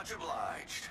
Much obliged.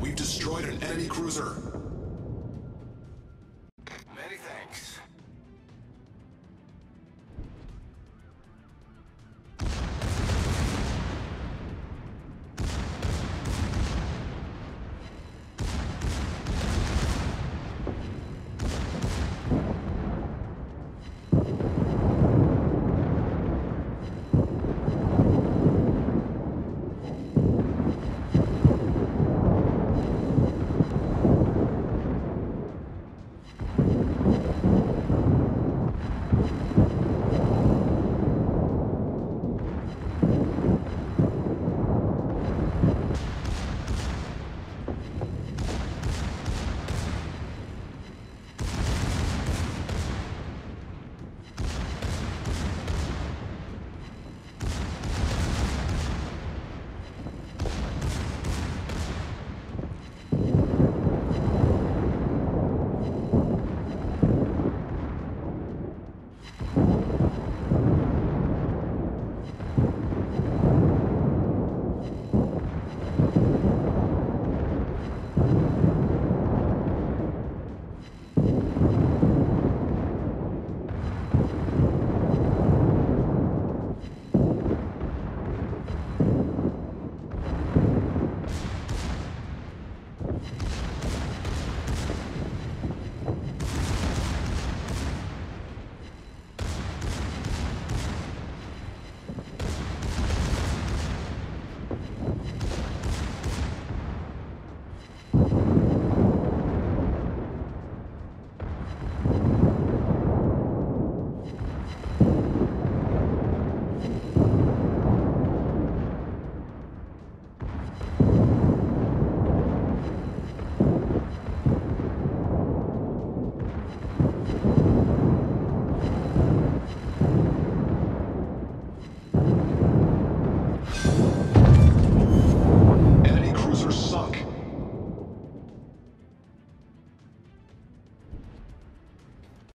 We've destroyed an enemy cruiser.